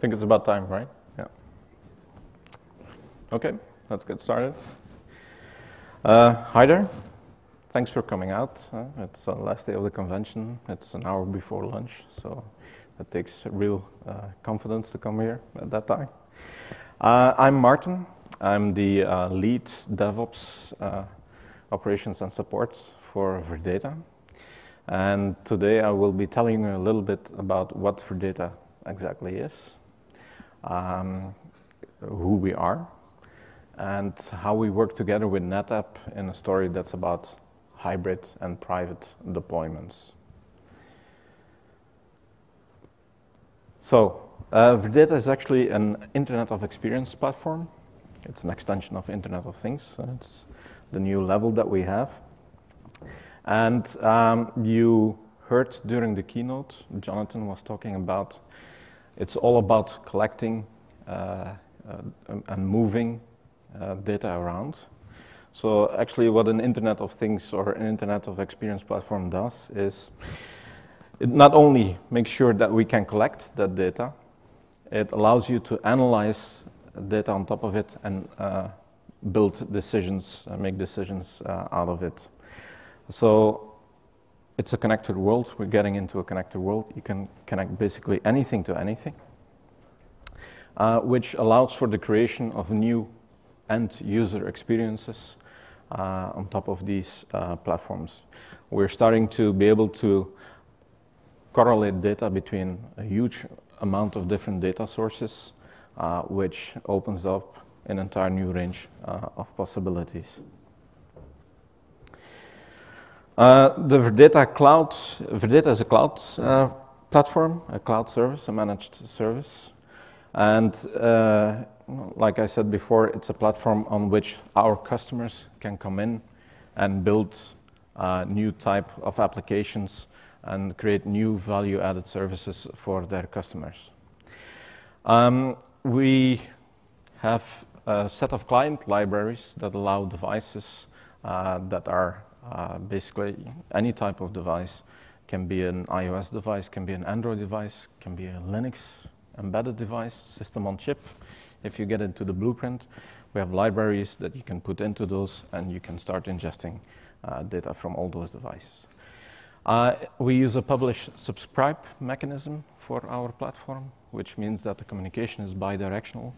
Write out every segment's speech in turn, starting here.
think it's about time, right? Yeah. Okay, let's get started. Uh, hi there. Thanks for coming out. Uh, it's the last day of the convention. It's an hour before lunch, so it takes real uh, confidence to come here at that time. Uh, I'm Martin. I'm the uh, lead DevOps uh, operations and support for Virdata. And today I will be telling you a little bit about what Virdata exactly is, um, who we are, and how we work together with NetApp in a story that's about hybrid and private deployments. So, uh, Virdata is actually an Internet of Experience platform. It's an extension of Internet of Things. It's the new level that we have. And um, you heard during the keynote, Jonathan was talking about it's all about collecting uh, uh, and moving uh, data around. So actually what an Internet of Things or an Internet of Experience platform does is it not only makes sure that we can collect that data, it allows you to analyze data on top of it and uh, build decisions, uh, make decisions uh, out of it. So it's a connected world. We're getting into a connected world. You can connect basically anything to anything, uh, which allows for the creation of new end user experiences uh, on top of these uh, platforms. We're starting to be able to correlate data between a huge amount of different data sources, uh, which opens up an entire new range uh, of possibilities. Uh, the Virdata Cloud, Virdata is a cloud uh, platform, a cloud service, a managed service. And uh, like I said before, it's a platform on which our customers can come in and build uh, new type of applications and create new value-added services for their customers. Um, we have a set of client libraries that allow devices uh, that are uh, basically, any type of device can be an iOS device, can be an Android device, can be a Linux embedded device, system on chip. If you get into the blueprint, we have libraries that you can put into those and you can start ingesting uh, data from all those devices. Uh, we use a publish subscribe mechanism for our platform, which means that the communication is bidirectional.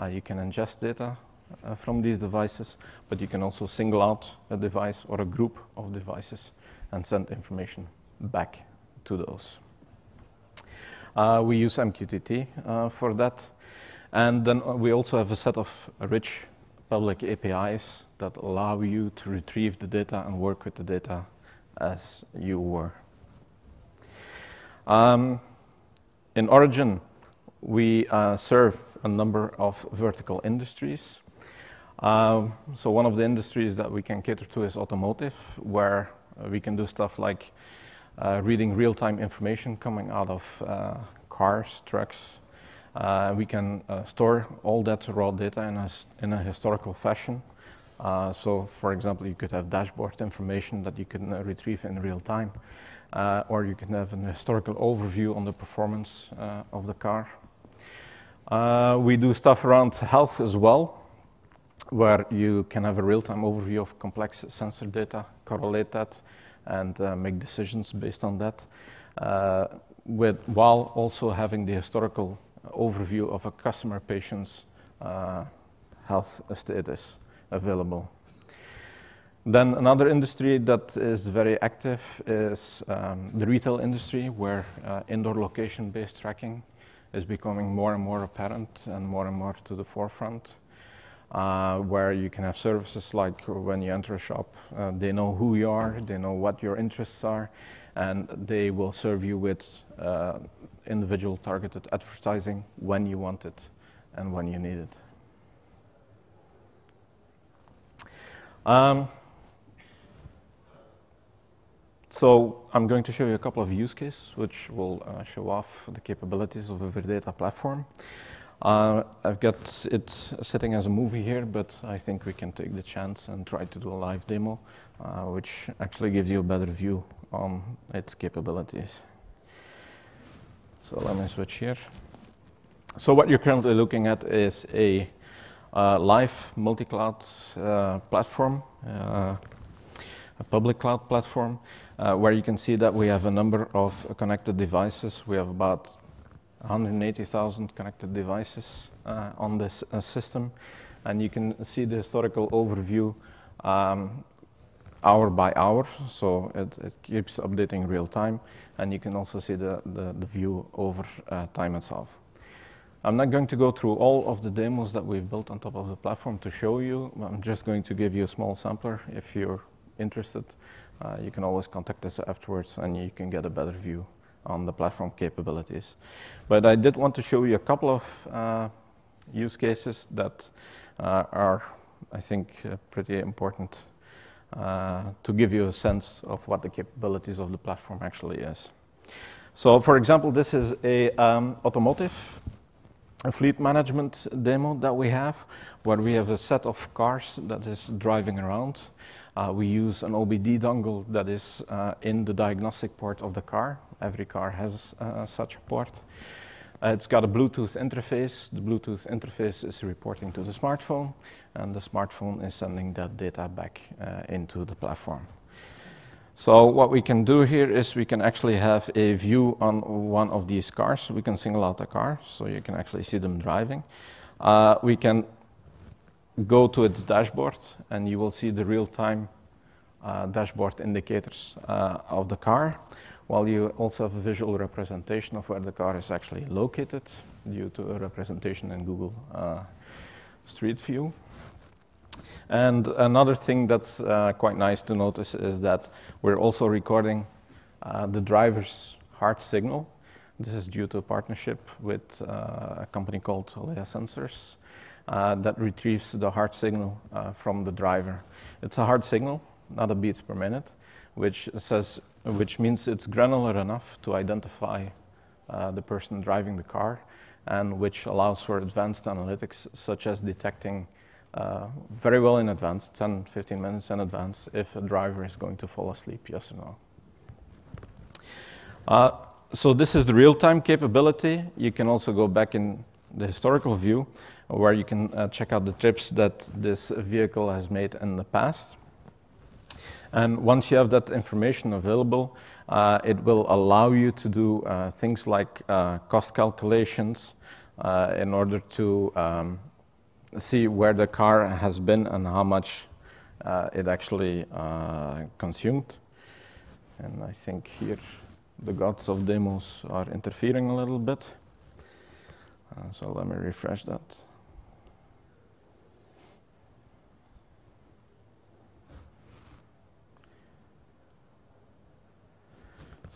Uh, you can ingest data uh, from these devices, but you can also single out a device or a group of devices and send information back to those. Uh, we use MQTT uh, for that. And then we also have a set of rich public APIs that allow you to retrieve the data and work with the data as you were. Um, in Origin, we uh, serve a number of vertical industries. Um, so one of the industries that we can cater to is automotive, where uh, we can do stuff like uh, reading real-time information coming out of uh, cars, trucks. Uh, we can uh, store all that raw data in a, in a historical fashion. Uh, so, for example, you could have dashboard information that you can retrieve in real time, or you can have an historical overview on the performance of the car. we do stuff around health as well where you can have a real-time overview of complex sensor data, correlate that, and uh, make decisions based on that, uh, with, while also having the historical overview of a customer patient's uh, health status available. Then another industry that is very active is um, the retail industry, where uh, indoor location-based tracking is becoming more and more apparent and more and more to the forefront uh, where you can have services like when you enter a shop, uh, they know who you are, they know what your interests are, and they will serve you with uh, individual targeted advertising when you want it and when you need it. Um, so I'm going to show you a couple of use cases which will uh, show off the capabilities of a Virdata platform. Uh, I've got it sitting as a movie here, but I think we can take the chance and try to do a live demo, uh, which actually gives you a better view on its capabilities. So let me switch here. so what you're currently looking at is a uh, live multi-cloud uh, platform, uh, a public cloud platform, uh, where you can see that we have a number of connected devices. We have about 180,000 connected devices uh, on this uh, system. And you can see the historical overview um, hour by hour, so it, it, keeps updating real time. And you can also see the, the, the view over time itself. I'm not going to go through all of the demos that we've built on top of the platform to show you. I'm just going to give you a small sampler. If you're interested, uh, you can always contact us afterwards and you can get a better view on the platform capabilities. But I did want to show you a couple of uh, use cases that uh, are, I think, uh, pretty important uh, to give you a sense of what the capabilities of the platform actually is. So, for example, this is a um, automotive a fleet management demo that we have, where we have a set of cars that is driving around. Uh, we use an OBD dongle that is uh, in the diagnostic port of the car. Every car has uh, such a port. Uh, it's got a Bluetooth interface. The Bluetooth interface is reporting to the smartphone, and the smartphone is sending that data back uh, into the platform. So what we can do here is we can actually have a view on one of these cars. We can single out a car, so you can actually see them driving. Uh, we can go to its dashboard, and you will see the real-time uh, dashboard indicators uh, of the car, while you also have a visual representation of where the car is actually located due to a representation in Google uh, Street View. And another thing that's uh, quite nice to notice is that we're also recording uh, the driver's heart signal. This is due to a partnership with uh, a company called Lea Sensors uh, that retrieves the heart signal uh, from the driver. It's a heart signal, not a beats per minute, which says, which means it's granular enough to identify uh, the person driving the car, and which allows for advanced analytics such as detecting uh, very well in advance, 10, 15 minutes in advance, if a driver is going to fall asleep, yes or no. Uh, so this is the real-time capability. You can also go back in the historical view where you can uh, check out the trips that this vehicle has made in the past. And once you have that information available, uh, it will allow you to do uh, things like uh, cost calculations uh, in order to um, see where the car has been and how much uh, it actually consumed. And I think here the gods of demos are interfering a little bit. Uh, so let me refresh that.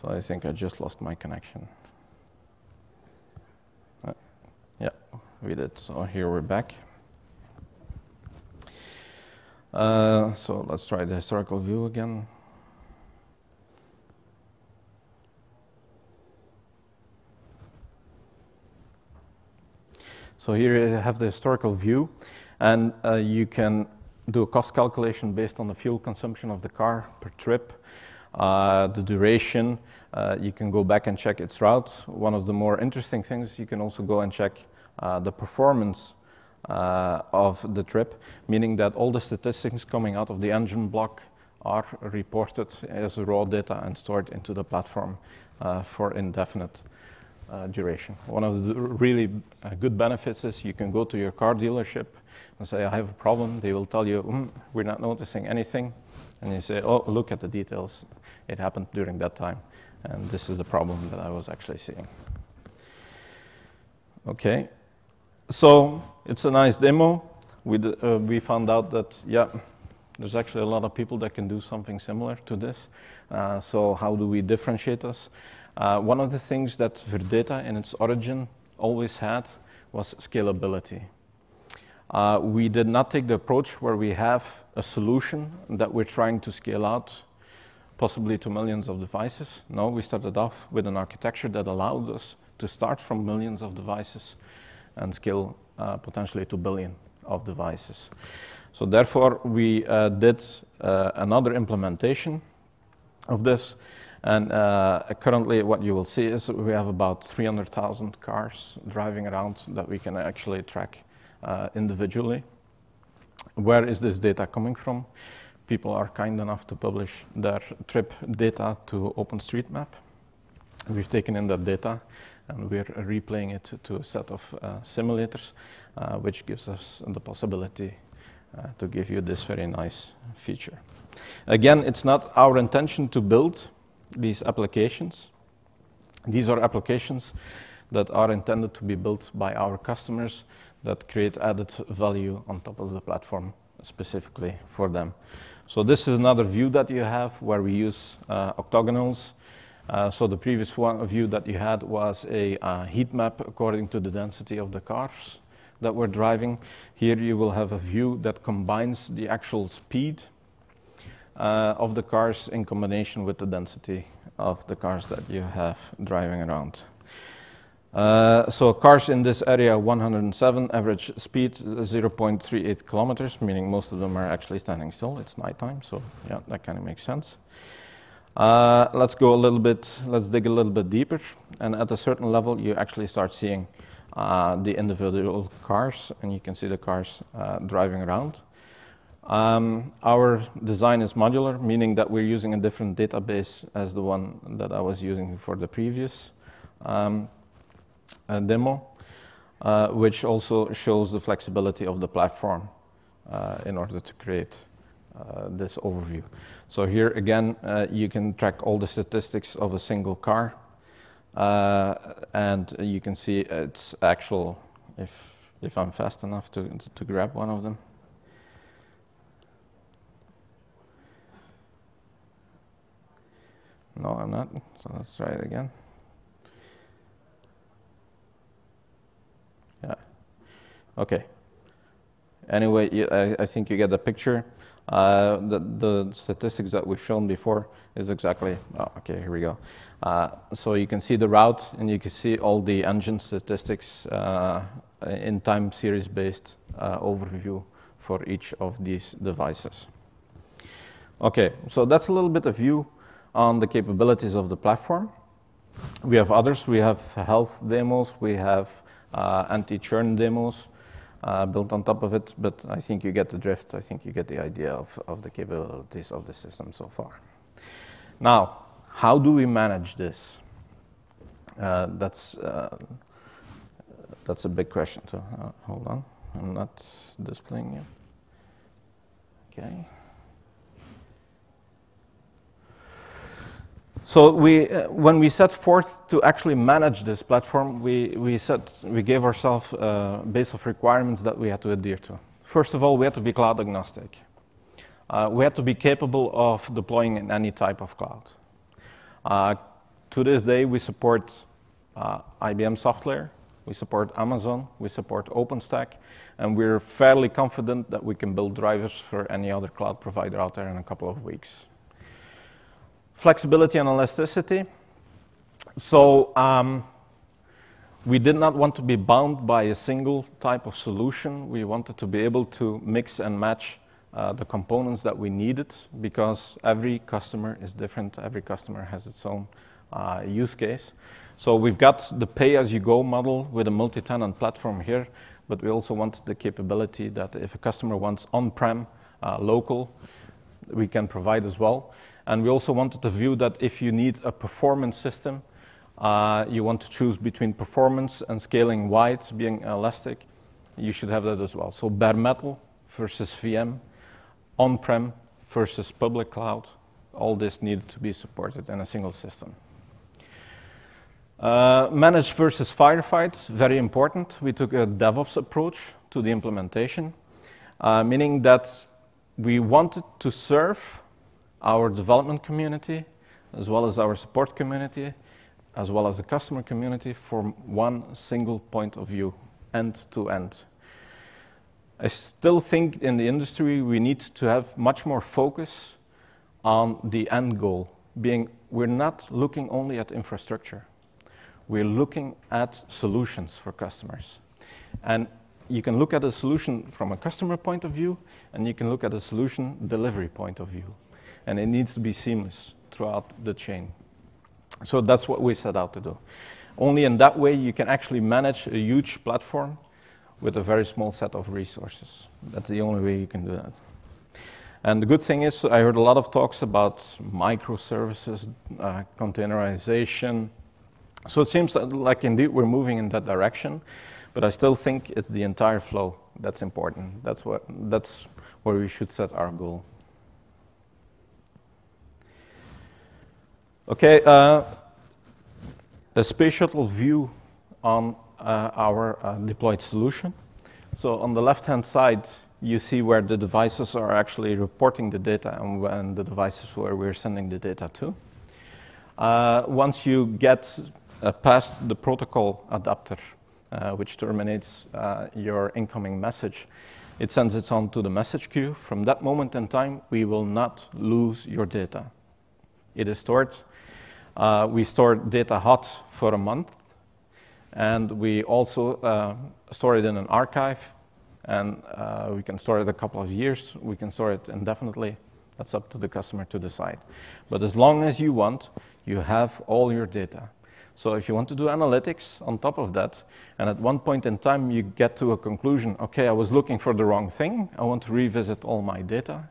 So I think I just lost my connection. Uh, yeah, we did. So here we're back. Uh, so let's try the historical view again. So here you have the historical view, and uh, you can do a cost calculation based on the fuel consumption of the car per trip, uh, the duration. Uh, you can go back and check its route. One of the more interesting things, you can also go and check uh, the performance uh, of the trip, meaning that all the statistics coming out of the engine block are reported as raw data and stored into the platform uh, for indefinite uh, duration. One of the really uh, good benefits is you can go to your car dealership and say, I have a problem. They will tell you, mm, we're not noticing anything. And you say, oh, look at the details. It happened during that time. And this is the problem that I was actually seeing. Okay, so it's a nice demo. We, uh, we found out that, yeah, there's actually a lot of people that can do something similar to this. Uh, so how do we differentiate us? Uh, one of the things that Virdata in its origin always had was scalability. Uh, we did not take the approach where we have a solution that we're trying to scale out possibly to millions of devices. No, we started off with an architecture that allowed us to start from millions of devices and scale uh, potentially to billion of devices. So therefore, we uh, did uh, another implementation of this, And uh, currently, what you will see is we have about 300,000 cars driving around that we can actually track uh, individually. Where is this data coming from? People are kind enough to publish their trip data to OpenStreetMap. We've taken in that data and we're replaying it to a set of uh, simulators, uh, which gives us the possibility uh, to give you this very nice feature. Again, it's not our intention to build these applications. These are applications that are intended to be built by our customers that create added value on top of the platform specifically for them. So this is another view that you have where we use uh, octagonals. Uh, so the previous one view that you had was a uh, heat map according to the density of the cars that we're driving. Here you will have a view that combines the actual speed uh, of the cars in combination with the density of the cars that you have driving around. Uh, so cars in this area 107 average speed 0.38 kilometers meaning most of them are actually standing still. It's nighttime so yeah that kind of makes sense. Uh, let's go a little bit let's dig a little bit deeper and at a certain level you actually start seeing uh, the individual cars and you can see the cars uh, driving around um, our design is modular, meaning that we're using a different database as the one that I was using for the previous um, uh, demo, uh, which also shows the flexibility of the platform uh, in order to create uh, this overview. So here again, uh, you can track all the statistics of a single car, uh, and you can see its actual, if, if I'm fast enough to, to grab one of them. No, I'm not. So let's try it again. Yeah. Okay. Anyway, you, I, I, think you get the picture. Uh, the, the statistics that we've shown before is exactly, oh, okay, here we go. Uh, so you can see the route and you can see all the engine statistics uh, in time series based uh, overview for each of these devices. Okay, so that's a little bit of view on the capabilities of the platform. We have others. We have health demos. We have uh, anti-churn demos uh, built on top of it. But I think you get the drift. I think you get the idea of, of the capabilities of the system so far. Now, how do we manage this? Uh, that's uh, that's a big question. So uh, hold on, I'm not displaying it. Okay. So we, uh, when we set forth to actually manage this platform, we, we, set, we gave ourselves a base of requirements that we had to adhere to. First of all, we had to be cloud agnostic. Uh, we had to be capable of deploying in any type of cloud. Uh, to this day, we support uh, IBM SoftLayer, we support Amazon, we support OpenStack, and we're fairly confident that we can build drivers for any other cloud provider out there in a couple of weeks. Flexibility and elasticity. So um, we did not want to be bound by a single type of solution. We wanted to be able to mix and match uh, the components that we needed because every customer is different. Every customer has its own uh, use case. So we've got the pay-as-you-go model with a multi-tenant platform here, but we also want the capability that if a customer wants on-prem, uh, local, we can provide as well. And we also wanted to view that if you need a performance system, uh, you want to choose between performance and scaling wide, being elastic, you should have that as well. So bare metal versus VM, on-prem versus public cloud, all this needed to be supported in a single system. Uh, manage versus firefight, very important. We took a DevOps approach to the implementation, uh, meaning that we wanted to serve our development community, as well as our support community, as well as the customer community from one single point of view, end to end. I still think in the industry we need to have much more focus on the end goal, being we're not looking only at infrastructure. We're looking at solutions for customers. And you can look at a solution from a customer point of view, and you can look at a solution delivery point of view and it needs to be seamless throughout the chain. So that's what we set out to do. Only in that way you can actually manage a huge platform with a very small set of resources. That's the only way you can do that. And the good thing is, I heard a lot of talks about microservices, uh, containerization. So it seems that, like indeed we're moving in that direction, but I still think it's the entire flow that's important. That's, what, that's where we should set our goal. Okay, uh, a shuttle view on uh, our uh, deployed solution. So on the left-hand side, you see where the devices are actually reporting the data and when the devices where we're sending the data to. Uh, once you get uh, past the protocol adapter, uh, which terminates your incoming message, it sends it on to the message queue. From that moment in time, we will not lose your data. It is stored. Uh, we store data hot for a month, and we also uh, store it in an archive and uh, we can store it a couple of years, we can store it indefinitely. That's up to the customer to decide. But as long as you want, you have all your data. So if you want to do analytics on top of that, and at one point in time you get to a conclusion, okay, I was looking for the wrong thing, I want to revisit all my data,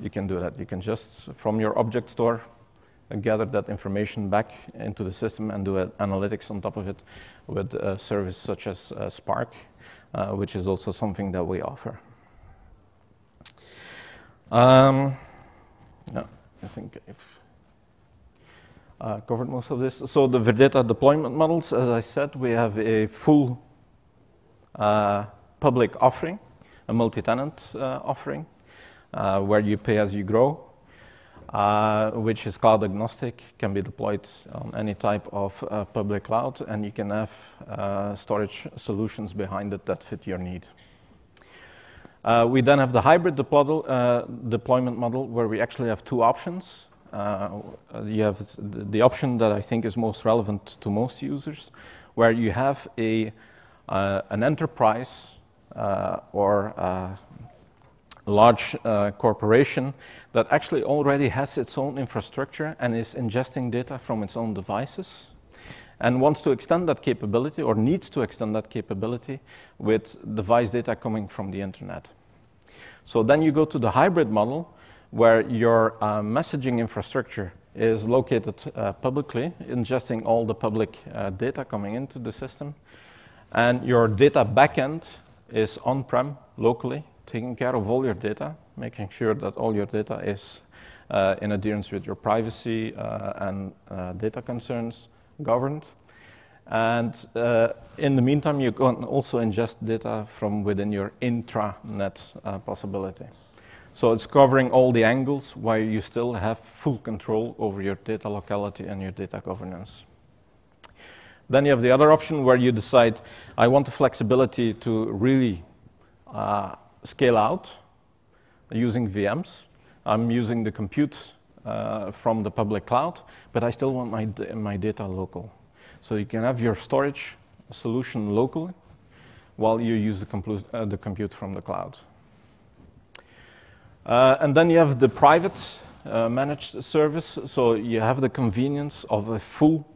you can do that. You can just, from your object store, gather that information back into the system and do analytics on top of it with a service such as uh, Spark uh, which is also something that we offer. Um, yeah, I think I've uh, covered most of this. So the Virdata deployment models, as I said, we have a full uh, public offering, a multi-tenant uh, offering, uh, where you pay as you grow uh, which is cloud agnostic, can be deployed on any type of uh, public cloud, and you can have uh, storage solutions behind it that fit your need. Uh, we then have the hybrid uh, deployment model where we actually have two options. Uh, you have the option that I think is most relevant to most users, where you have a, an enterprise or large uh, corporation that actually already has its own infrastructure and is ingesting data from its own devices and wants to extend that capability or needs to extend that capability with device data coming from the internet. So then you go to the hybrid model where your uh, messaging infrastructure is located uh, publicly, ingesting all the public uh, data coming into the system, and your data backend is on-prem locally taking care of all your data, making sure that all your data is uh, in adherence with your privacy uh, and uh, data concerns governed. And uh, in the meantime, you can also ingest data from within your intranet uh, possibility. So it's covering all the angles while you still have full control over your data locality and your data governance. Then you have the other option where you decide, I want the flexibility to really uh, scale out using VMs. I'm using the compute uh, from the public cloud, but I still want my, my data local. So you can have your storage solution locally while you use the, compute, uh, the compute from the cloud. Uh, and then you have the private uh, managed service. So you have the convenience of a full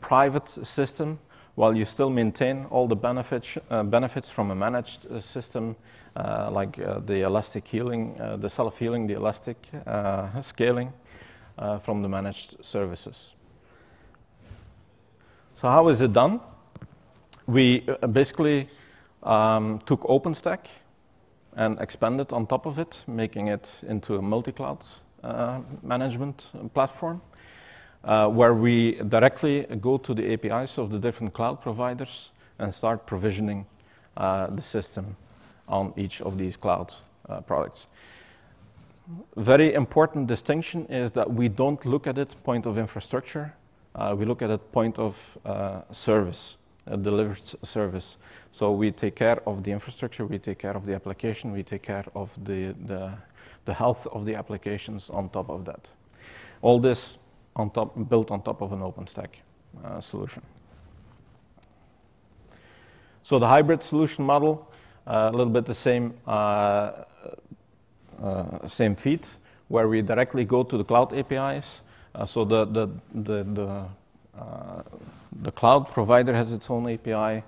private system while you still maintain all the benefits, uh, benefits from a managed uh, system uh, like uh, the elastic healing, uh, the self-healing, the elastic scaling from the managed services. So how is it done? We basically um, took OpenStack and expanded on top of it, making it into a multi-cloud management platform, uh, where we directly go to the APIs of the different cloud providers and start provisioning uh, the system on each of these cloud uh, products. Very important distinction is that we don't look at it point of infrastructure. Uh, we look at it point of uh, service, delivered service. So we take care of the infrastructure, we take care of the application, we take care of the, the, the health of the applications on top of that. All this on top, built on top of an OpenStack uh, solution. So the hybrid solution model a little bit the same, uh, uh, same feed, where we directly go to the cloud APIs, Uh, so the, the, the, the, uh, the cloud provider has its own API.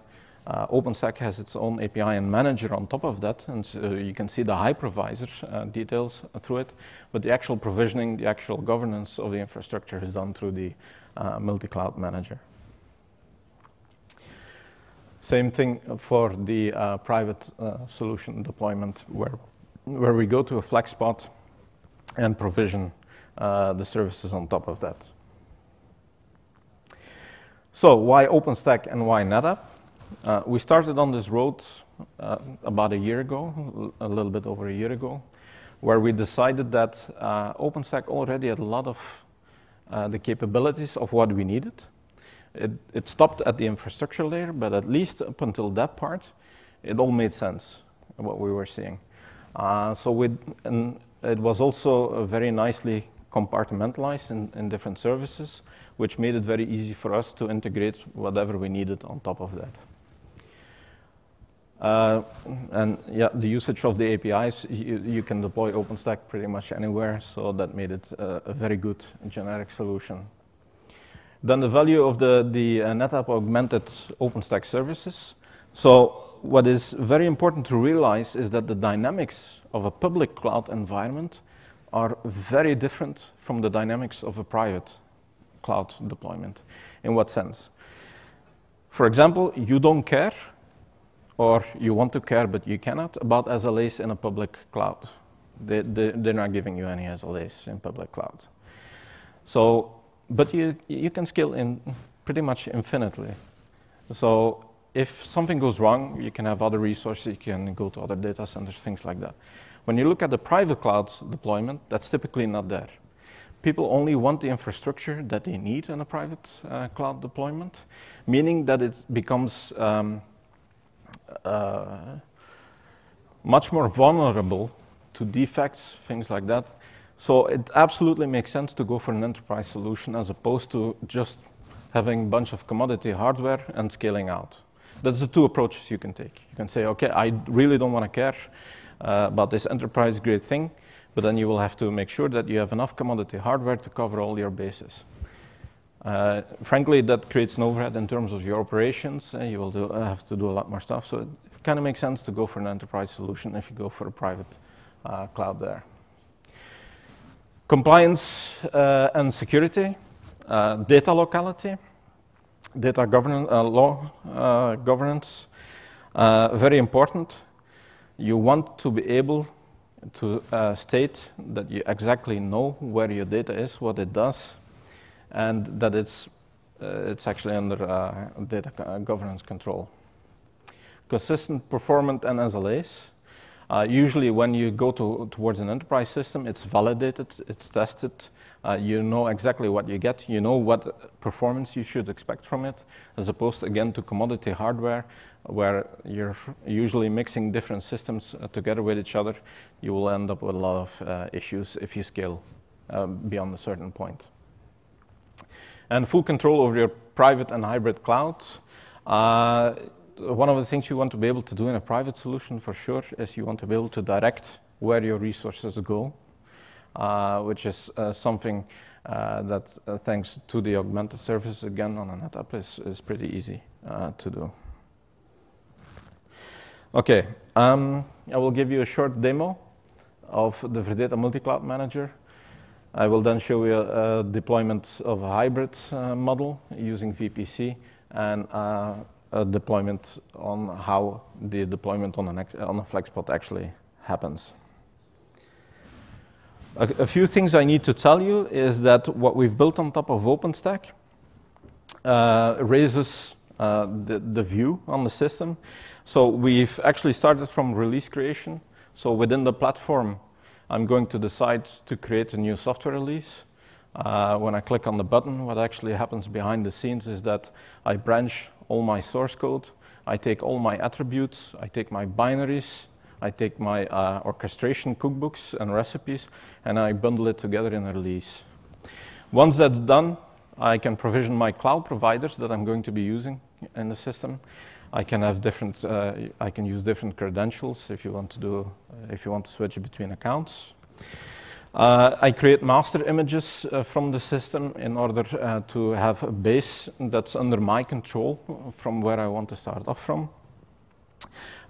Uh, OpenStack has its own API and manager on top of that, and you can see the hypervisor uh, details through it. But the actual provisioning, the actual governance of the infrastructure is done through the uh, multi-cloud manager. Same thing for the uh, private uh, solution deployment, where where we go to a FlexPod and provision the services on top of that. So why OpenStack and why NetApp? Uh, we started on this road uh, about a year ago, a little bit over a year ago, where we decided that uh, OpenStack already had a lot of uh, the capabilities of what we needed. It, it, stopped at the infrastructure layer, but at least up until that part, it all made sense, what we were seeing. Uh, so we, and it was also very nicely compartmentalized in, in different services, which made it very easy for us to integrate whatever we needed on top of that. Uh, and yeah, the usage of the APIs, you, you, can deploy OpenStack pretty much anywhere, so that made it a very good generic solution. Then the value of the, the uh, NetApp augmented OpenStack services. So what is very important to realize is that the dynamics of a public cloud environment are very different from the dynamics of a private cloud deployment. In what sense? For example, you don't care, or you want to care but you cannot, about SLAs in a public cloud. They, they, they're not giving you any SLAs in public cloud. So, but you, you can scale in pretty much infinitely. So if something goes wrong, you can have other resources, you can go to other data centers, things like that. When you look at the private cloud deployment, that's typically not there. People only want the infrastructure that they need in a private uh, cloud deployment, meaning that it becomes um, uh, much more vulnerable to defects, things like that. So it absolutely makes sense to go for an enterprise solution as opposed to just having a bunch of commodity hardware and scaling out. That's the two approaches you can take. You can say, okay, I really don't want to care uh, about this enterprise grade thing, but then you will have to make sure that you have enough commodity hardware to cover all your bases. Uh, frankly, that creates an overhead in terms of your operations. Uh, you will do, uh, have to do a lot more stuff. So it kind of makes sense to go for an enterprise solution if you go for a private uh, cloud there. Compliance uh, and security, data locality data governance, uh, law uh, governance, uh, very important. You want to be able to state that you exactly know where your data is, what it does, and that it's, it's actually under data governance control. Consistent performance and SLAs. Uh, usually when you go to, towards an enterprise system, it's validated, it's tested, uh, you know exactly what you get, you know what performance you should expect from it, as opposed, again, to commodity hardware, where you're usually mixing different systems uh, together with each other, you will end up with a lot of uh, issues if you scale uh, beyond a certain point. And full control over your private and hybrid clouds. Uh, one of the things you want to be able to do in a private solution for sure is you want to be able to direct where your resources go, uh, which is uh, something uh, that, uh, thanks to the augmented service again on a NetApp, is, is pretty easy uh, to do. Okay, um, I will give you a short demo of the Virdata Multi-Cloud Manager. I will then show you a, a deployment of a hybrid uh, model using VPC and a deployment on how the deployment on, an, on a FlexPod actually happens. A, a, few things I need to tell you is that what we've built on top of OpenStack uh, raises uh, the, the view on the system. So we've actually started from release creation. So within the platform, I'm going to decide to create a new software release. Uh, when I click on the button, what actually happens behind the scenes is that I branch all my source code. I take all my attributes, I take my binaries, I take my uh, orchestration cookbooks and recipes, and I bundle it together in a release. Once that's done, I can provision my cloud providers that I'm going to be using in the system. I can have different, uh, I can use different credentials if you want to do, uh, if you want to switch between accounts. Uh, I create master images uh, from the system in order uh, to have a base that's under my control from where I want to start off from.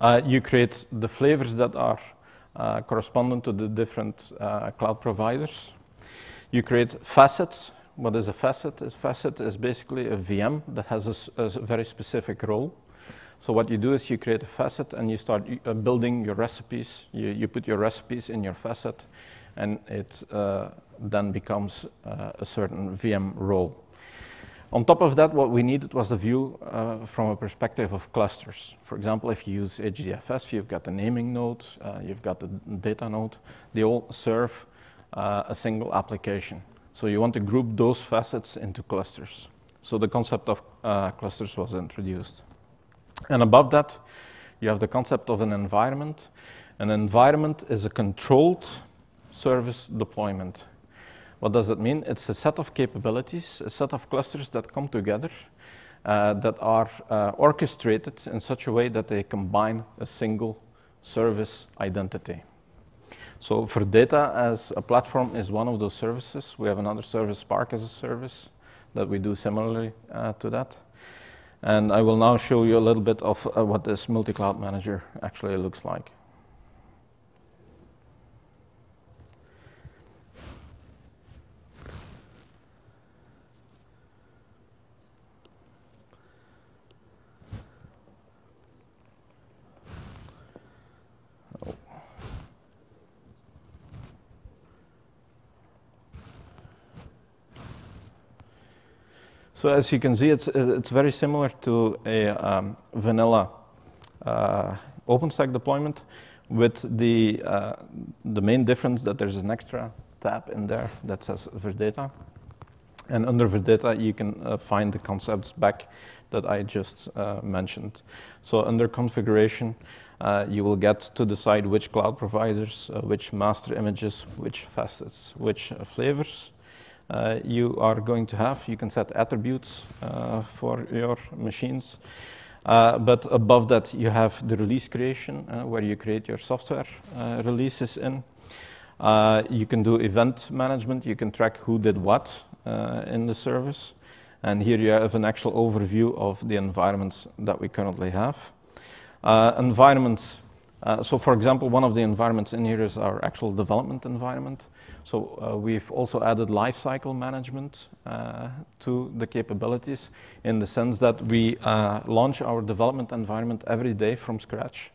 Uh, you create the flavors that are uh, correspondent to the different cloud providers. You create facets. What is a facet? A facet is basically a VM that has a, a very specific role. So what you do is you create a facet and you start building your recipes. You, you put your recipes in your facet and it uh, then becomes uh, a certain VM role. On top of that, what we needed was the view uh, from a perspective of clusters. For example, if you use HDFS, you've got the naming node, uh, you've got the data node. They all serve uh, a single application. So you want to group those facets into clusters. So the concept of uh, clusters was introduced. And above that, you have the concept of an environment. An environment is a controlled service deployment. What does that mean? It's a set of capabilities, a set of clusters that come together uh, that are uh, orchestrated in such a way that they combine a single service identity. So Virdata as a platform is one of those services. We have another service, Spark as a service, that we do similarly uh, to that. And I will now show you a little bit of uh, what this multi-cloud manager actually looks like. So as you can see, it's, it's very similar to a um, vanilla uh, OpenStack deployment with the, uh, the main difference that there's an extra tab in there that says Virdata. And under Virdata, you can uh, find the concepts back that I just uh, mentioned. So under configuration, uh, you will get to decide which cloud providers, uh, which master images, which facets, which flavors, you are going to have. You can set attributes uh, for your machines. Uh, but above that, you have the release creation, uh, where you create your software uh, releases in. Uh, you can do event management. You can track who did what in the service. And here you have an actual overview of the environments that we currently have. environments, so for example, one of the environments in here is our actual development environment. So uh, we've also added lifecycle management uh, to the capabilities in the sense that we uh, launch our development environment every day from scratch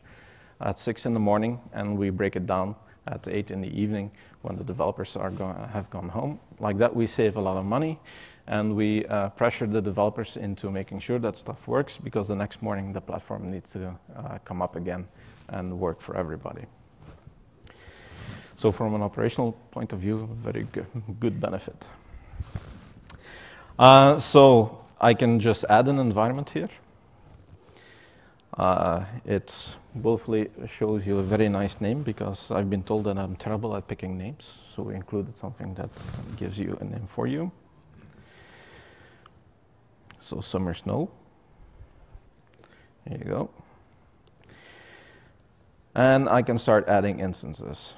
at six in the morning and we break it down at eight in the evening when the developers are go have gone home. Like that we save a lot of money and we uh, pressure the developers into making sure that stuff works because the next morning the platform needs to uh, come up again and work for everybody. So from an operational point of view, very good, benefit. Uh, so I can just add an environment here. Uh, it willfully shows you a very nice name because I've been told that I'm terrible at picking names. So we included something that gives you a name for you. So summer snow. There you go. And I can start adding instances.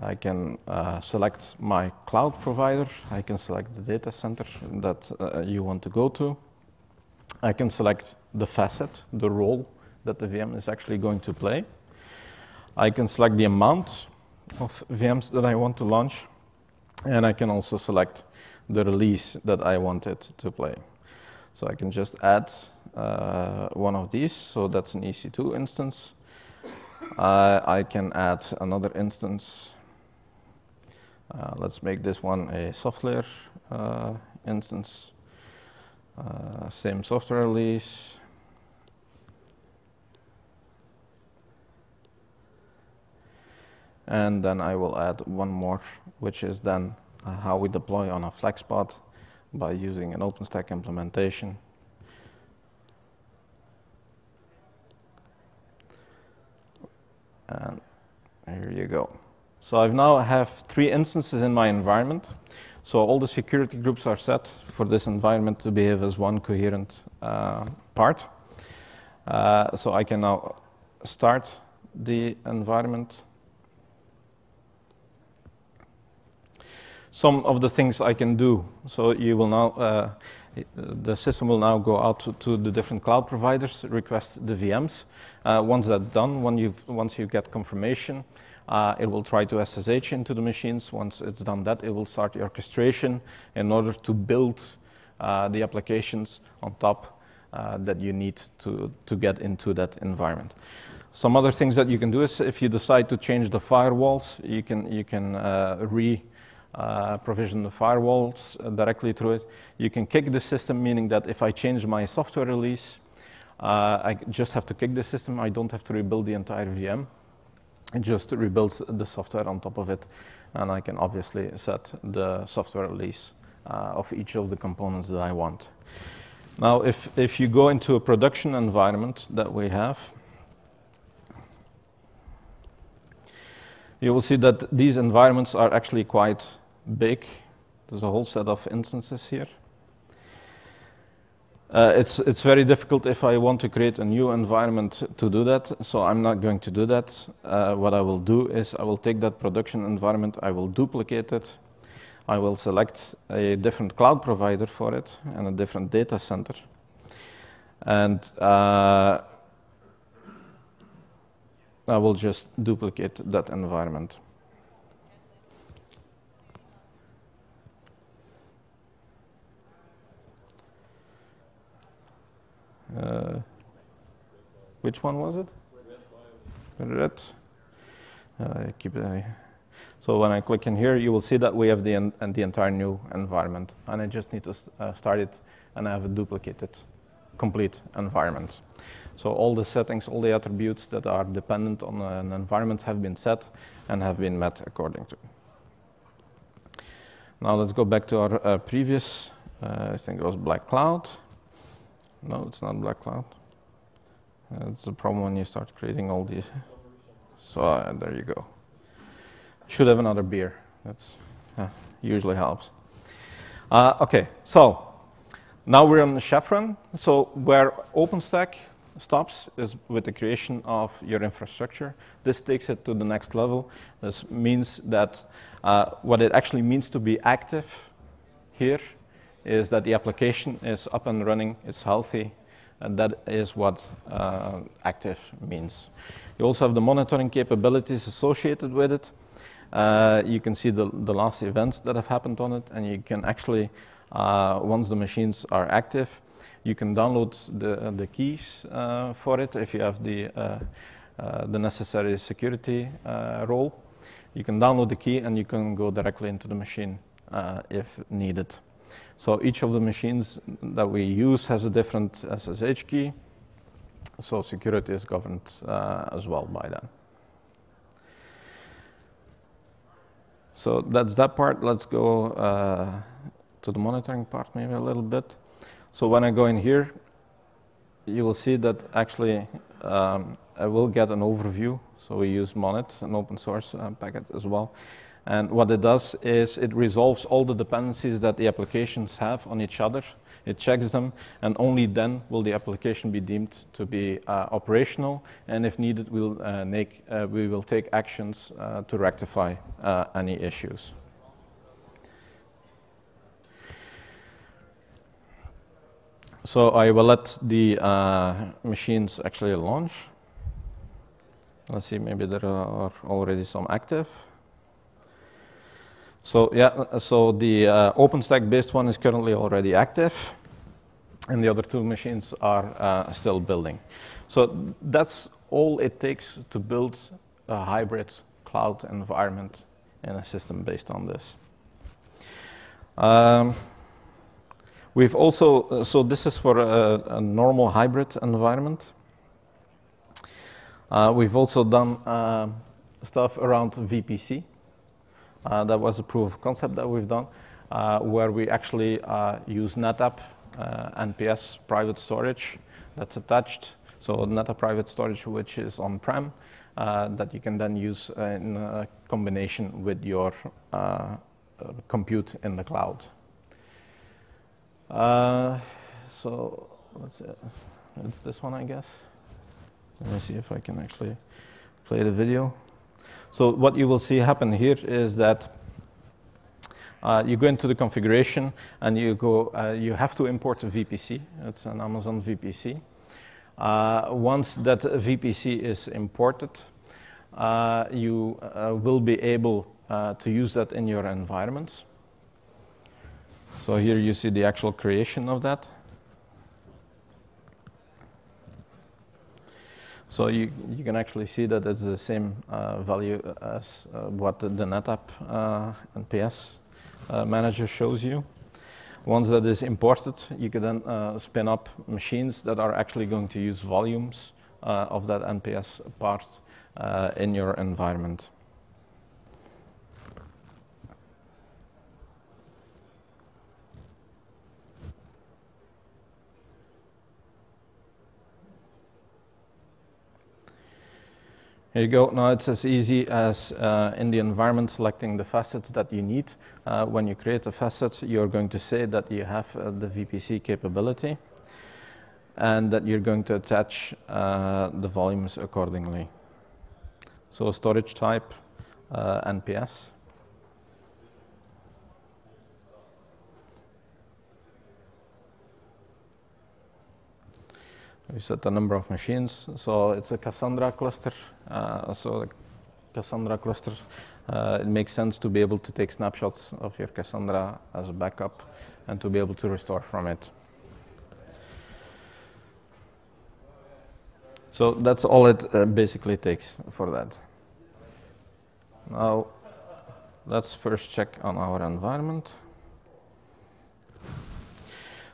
I can uh, select my cloud provider. I can select the data center that uh, you want to go to. I can select the facet, the role that the VM is actually going to play. I can select the amount of VMs that I want to launch. And I can also select the release that I want it to play. So I can just add uh, one of these. So that's an EC2 instance. I can add another instance uh, let's make this one a SoftLayer uh, instance. Uh, same software release. And then I will add one more, which is then uh, how we deploy on a flex FlexPod by using an OpenStack implementation. And here you go. So I've now have three instances in my environment. So all the security groups are set for this environment to behave as one coherent uh, part. Uh, so I can now start the environment. some of the things I can do. So you will now, uh, the system will now go out to, to, the different cloud providers, request the VMs. Uh, once that's done, when you've, once you get confirmation, uh, it will try to SSH into the machines. Once it's done that, it will start the orchestration in order to build uh, the applications on top uh, that you need to, to get into that environment. Some other things that you can do is if you decide to change the firewalls, you can, you can uh, re uh, provision the firewalls uh, directly through it. You can kick the system, meaning that if I change my software release, uh, I just have to kick the system. I don't have to rebuild the entire VM. It just rebuilds the software on top of it. And I can obviously set the software release uh, of each of the components that I want. Now, if, if you go into a production environment that we have, you will see that these environments are actually quite big. There's a whole set of instances here. Uh, it's, it's very difficult if I want to create a new environment to do that, so I'm not going to do that. Uh, what I will do is I will take that production environment, I will duplicate it, I will select a different cloud provider for it and a different data center. And uh, I will just duplicate that environment. Uh, which one was it? Red. Uh, keep it. So when I click in here, you will see that we have the, en the entire new environment. And I just need to uh, start it and I have a duplicated complete environment. So all the settings, all the attributes that are dependent on an environment have been set and have been met according to. Now let's go back to our uh, previous, uh, I think it was Black Cloud. No, it's not Black Cloud. Uh, it's the problem when you start creating all these. So uh, there you go. Should have another beer. That's uh, usually helps. Uh, okay, so now we're on the Chevron. So where OpenStack stops is with the creation of your infrastructure. This takes it to the next level. This means that uh, what it actually means to be active here is that the application is up and running, it's healthy, and that is what uh, active means. You also have the monitoring capabilities associated with it. Uh, you can see the, the last events that have happened on it, and you can actually, uh, once the machines are active, you can download the, the keys uh, for it if you have the, uh, uh, the necessary security role. You can download the key and you can go directly into the machine if needed. So each of the machines that we use has a different SSH key. So security is governed uh, as well by that. So that's that part. Let's go uh, to the monitoring part maybe a little bit. So when I go in here, you will see that actually um, I will get an overview. So we use Monit, an open source uh, packet as well. And what it does is it resolves all the dependencies that the applications have on each other. It checks them, and only then will the application be deemed to be uh, operational. And if needed, we'll, uh, make, uh, we will take actions uh, to rectify uh, any issues. So I will let the uh, machines actually launch. Let's see, maybe there are already some active. So yeah, so the uh, OpenStack-based one is currently already active, and the other two machines are uh, still building. So that's all it takes to build a hybrid cloud environment in a system based on this. Um, we've also, uh, so this is for a, a normal hybrid environment. Uh, we've also done uh, stuff around VPC. Uh, that was a proof of concept that we've done, uh, where we actually uh, use NetApp NPS private storage that's attached. So NetApp private storage, which is on-prem, that you can then use in combination with your compute in the cloud. so let's. It's this one, I guess. Let me see if I can actually play the video. So what you will see happen here is that Uh, you go into the configuration and you go, uh, you have to import a VPC. It's an Amazon VPC. Uh, once that VPC is imported, uh, you uh, will be able uh, to use that in your environments. So here you see the actual creation of that. So you, you can actually see that it's the same uh, value as uh, what the, the NetApp uh, NPS uh, manager shows you. Once that is imported, you can then uh, spin up machines that are actually going to use volumes uh, of that NPS part in your environment. Here you go. Now it's as easy as uh, in the environment selecting the facets that you need. Uh, when you create a facet, you're going to say that you have uh, the VPC capability and that you're going to attach uh, the volumes accordingly. So storage type, uh, NPS. We set the number of machines. So it's a Cassandra cluster. Uh, so Cassandra cluster, uh, it makes sense to be able to take snapshots of your Cassandra as a backup and to be able to restore from it. So that's all it uh, basically takes for that. Now, let's first check on our environment.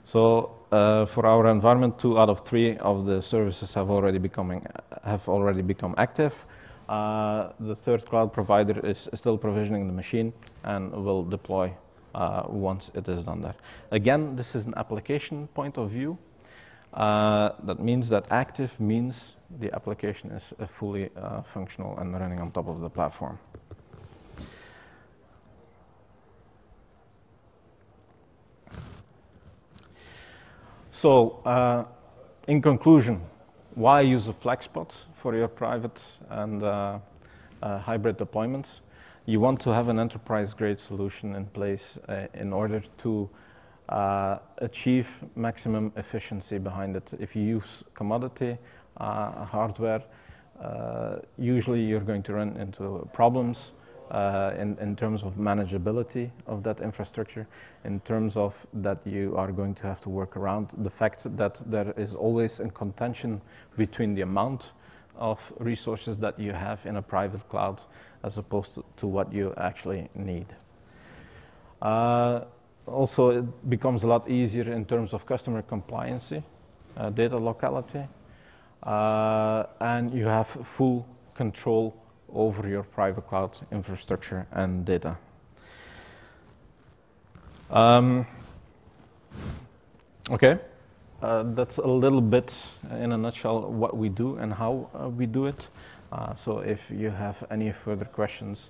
So uh, for our environment, two out of three of the services have already becoming have already become active. Uh, the third cloud provider is still provisioning the machine and will deploy uh, once it is done there. Again, this is an application point of view. Uh, that means that active means the application is uh, fully functional and running on top of the platform. So, uh, in conclusion, why use a FlexPod for your private and uh, uh, hybrid deployments? You want to have an enterprise-grade solution in place uh, in order to uh, achieve maximum efficiency behind it. If you use commodity uh, hardware, usually you're going to run into problems uh, in, in terms of manageability of that infrastructure, in terms of that you are going to have to work around the fact that there is always a contention between the amount of resources that you have in a private cloud as opposed to, to what you actually need. Uh, also, it becomes a lot easier in terms of customer compliancy, uh, data locality, uh, and you have full control over your private cloud infrastructure and data. Um, okay, uh, that's a little bit in a nutshell what we do and how uh, we do it. Uh, so if you have any further questions,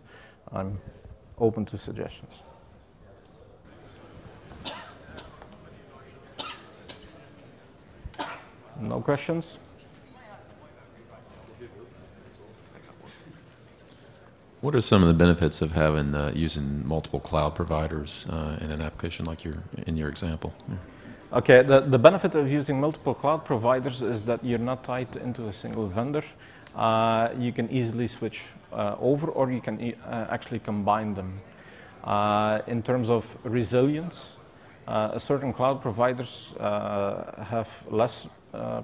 I'm open to suggestions. No questions? What are some of the benefits of having uh, using multiple cloud providers uh, in an application like your in your example? Yeah. Okay, the, the benefit of using multiple cloud providers is that you're not tied into a single vendor. Uh, you can easily switch uh, over or you can e uh, actually combine them. Uh, in terms of resilience, certain cloud providers have less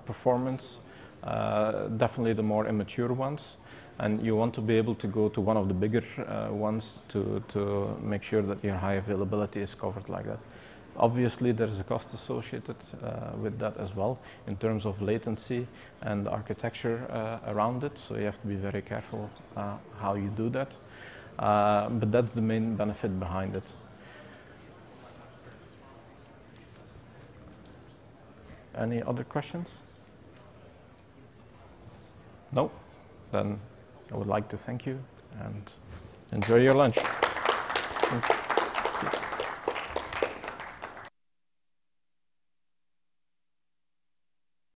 performance, definitely the more immature ones and you want to be able to go to one of the bigger uh, ones to, to make sure that your high availability is covered like that. Obviously, there is a cost associated uh, with that as well in terms of latency and architecture uh, around it, so you have to be very careful uh, how you do that. Uh, but that's the main benefit behind it. Any other questions? No? Then I would like to thank you and enjoy your lunch.